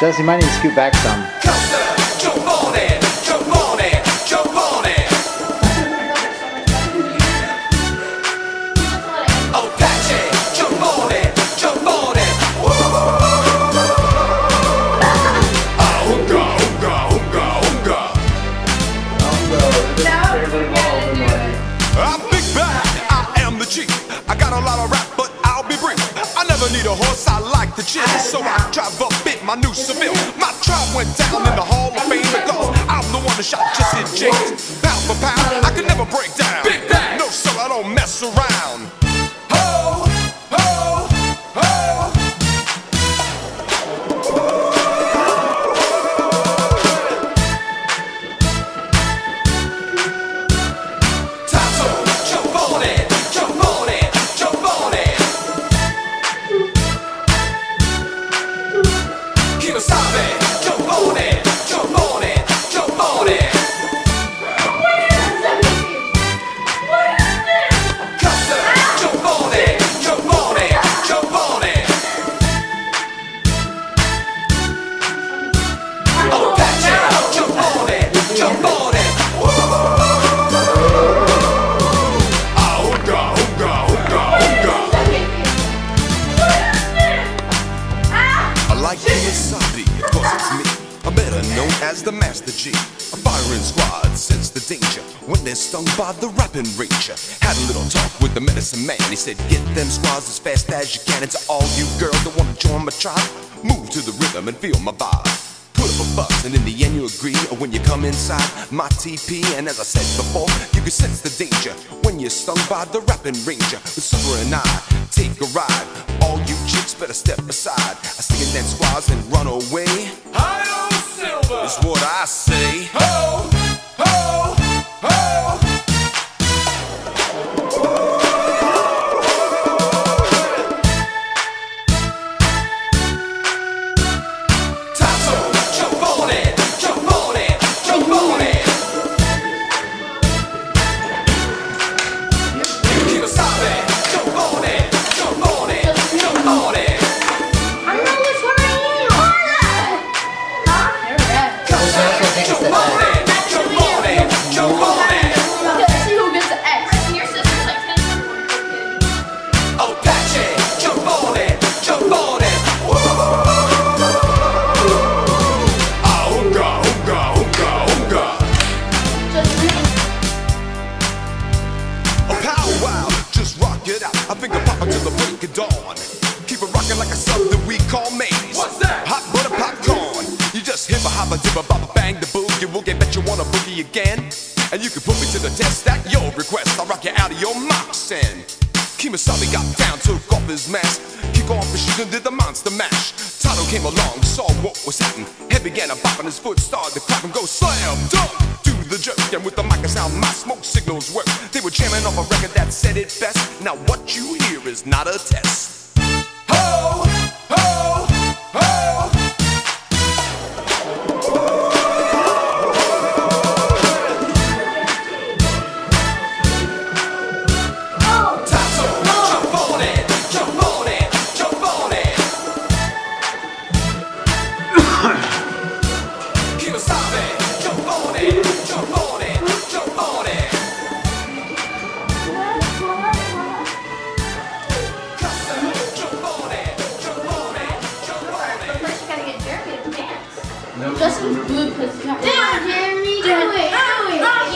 Dust, you might need to scoot back some. Ah, I. Got a lot of rap, but I'll be brief. I never need a horse, I like the. So I my new Seville. My tribe went down in the Hall of Fame because I'm the one that shot Jesse James. Pound for pound, I could never break down. Big bang. No, sir, I don't mess around. The Master Gee. A firing squad sense the danger when they're stung by the rapping ranger. Had a little talk with the medicine man. He said, Get them squads as fast as you can. And to all you girls that wanna join my tribe, move to the rhythm and feel my vibe. Put up a fuss, and in the end you agree when you come inside my TP. And as I said before, you can sense the danger when you're stung by the rapping ranger. With Silver and I take a ride. All you chicks better step aside. I sing in that squads and run away. voraz. Dawn. Keep it rocking like a something we call maze. What's that? Hot butter popcorn. You just hip a hop a dip a bop a bang the boogie woogie. Bet you wanna boogie again. And you can put me to the test at your request. I'll rock you out of your moccasin. Kemosabe got down, took off his mask. Kick off his shoes and did the monster mash. Tonto came along, saw what was happening. Head began a bop and his foot started to clap and go slam dunk. Do the jerk, and with the mic sound, my smoke signals work. They were jamming off a record that said it best. Is not a test. Justin's blue because Damn, Jeremy, do it. Do it. Ah, ah.